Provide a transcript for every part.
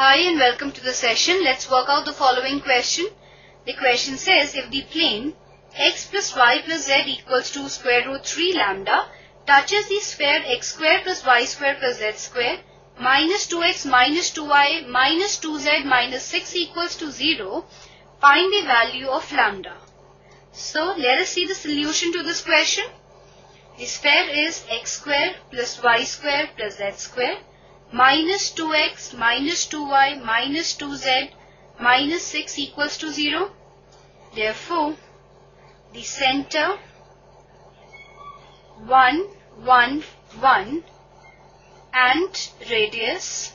Hi and welcome to the session. Let's work out the following question. The question says if the plane x plus y plus z equals to square root 3 lambda touches the sphere x square plus y square plus z square minus 2x minus 2y minus 2z minus 6 equals to 0, find the value of lambda. So let us see the solution to this question. The sphere is x square plus y square plus z square minus 2x minus 2y minus 2z minus 6 equals to 0. Therefore, the center 1, 1, 1 and radius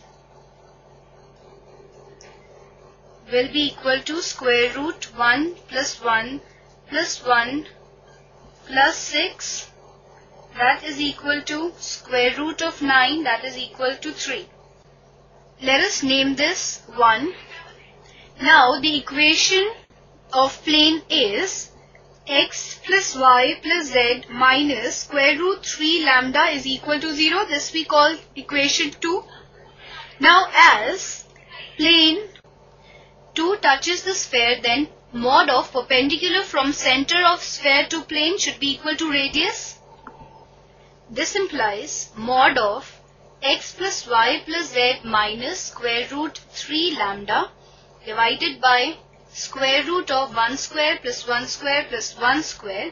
will be equal to square root 1 plus 1 plus 1 plus 6 that is equal to square root of 9 that is equal to 3. Let us name this 1. Now the equation of plane is x plus y plus z minus square root 3 lambda is equal to 0. This we call equation 2. Now as plane 2 touches the sphere then mod of perpendicular from center of sphere to plane should be equal to radius this implies mod of x plus y plus z minus square root 3 lambda divided by square root of 1 square plus 1 square plus 1 square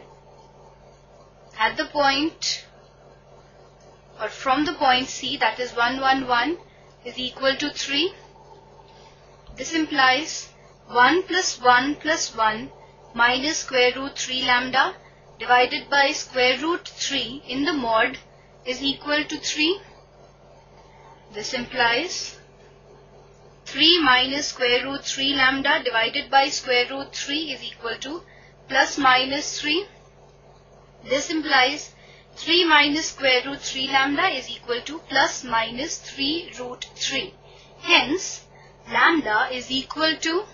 at the point or from the point C that is 1 1 1 is equal to 3. This implies 1 plus 1 plus 1 minus square root 3 lambda divided by square root 3 in the mod is equal to 3. This implies 3 minus square root 3 lambda divided by square root 3 is equal to plus minus 3. This implies 3 minus square root 3 lambda is equal to plus minus 3 root 3. Hence, lambda is equal to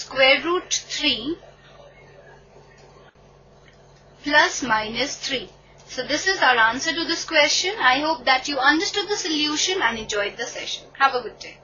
square root 3 plus minus 3. So this is our answer to this question. I hope that you understood the solution and enjoyed the session. Have a good day.